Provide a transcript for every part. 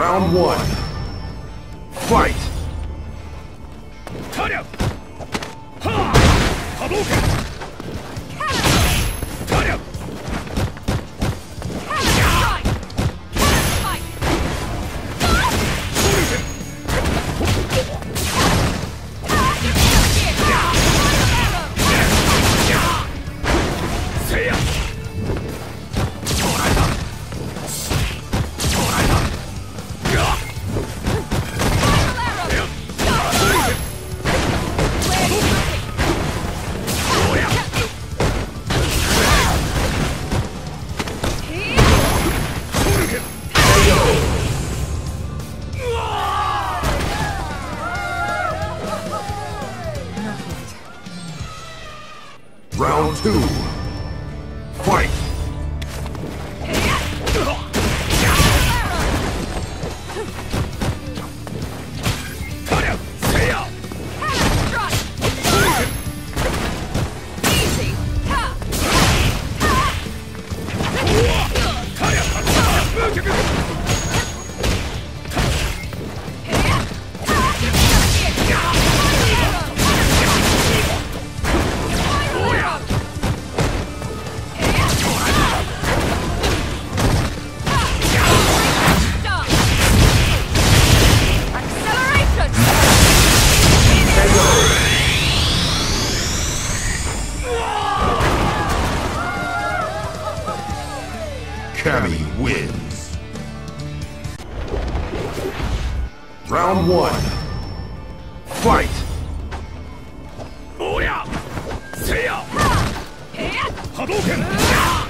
Round one. Fight! Cut up! Ha! Hadouken! two. 動拳。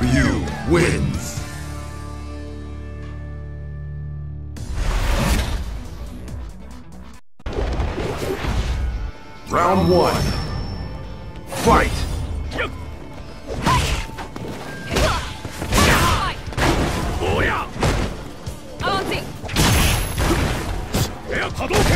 Ryu wins! Round one. Fight! Hadouken!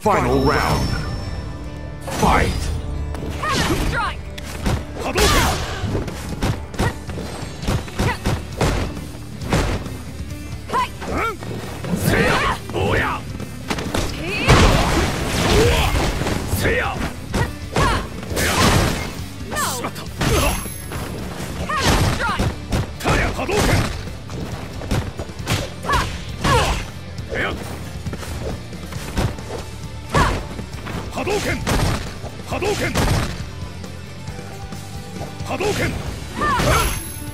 Final round. 波動拳。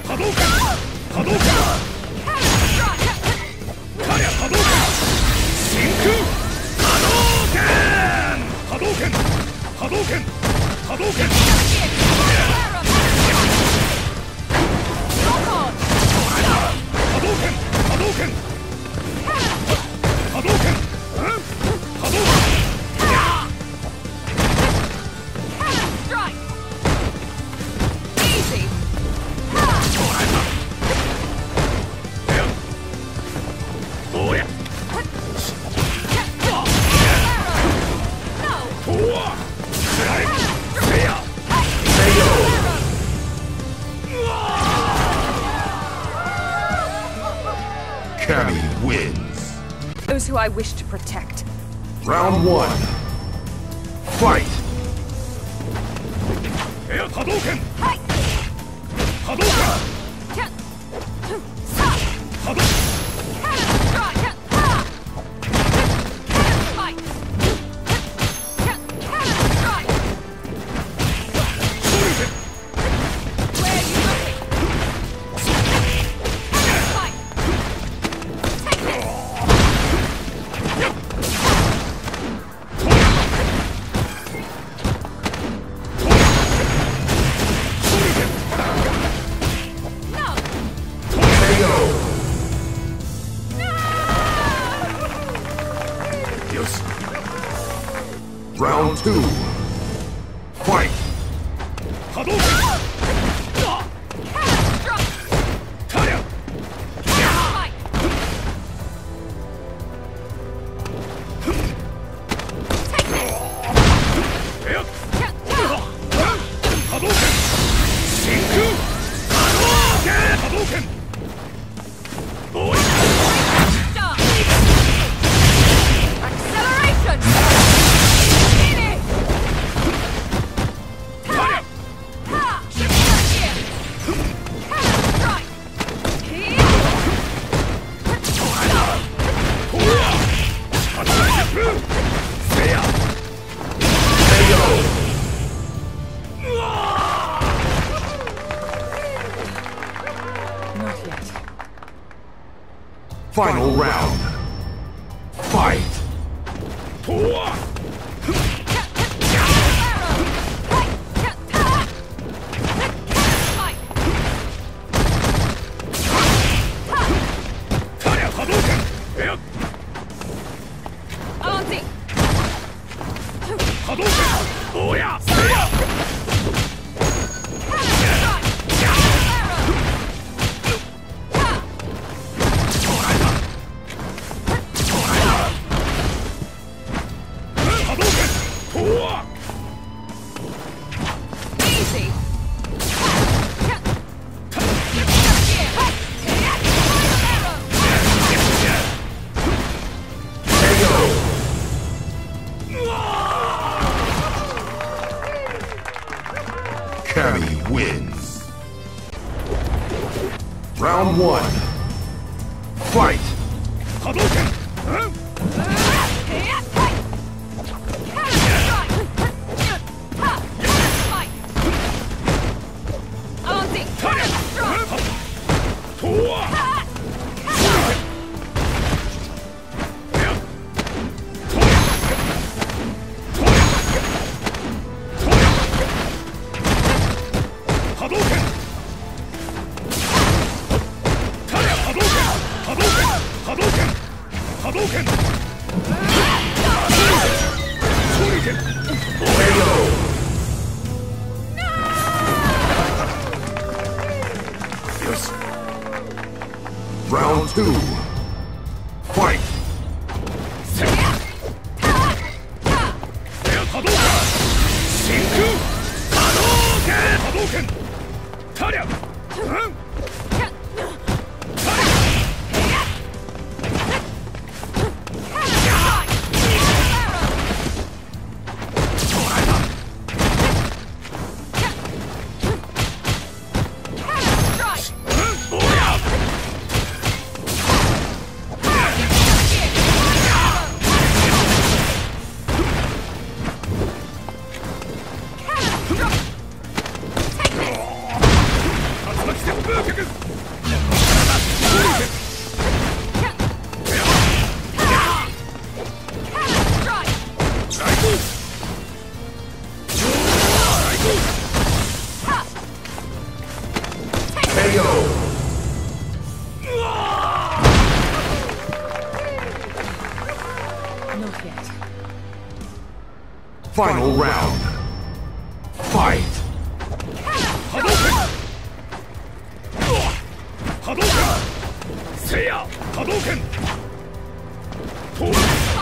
波動拳。波動拳。Cammy wins. Those who I wish to protect. Round one. Fight! Hadouken! Hadouken! Hadouken! Round two. Final round. Fuck! Cammy wins. Round one. Fight! Hadouken! Huh? Hadouken! Final round. Fight! Hadouken! Hadouken! Seiya! Hadouken! Hadouken!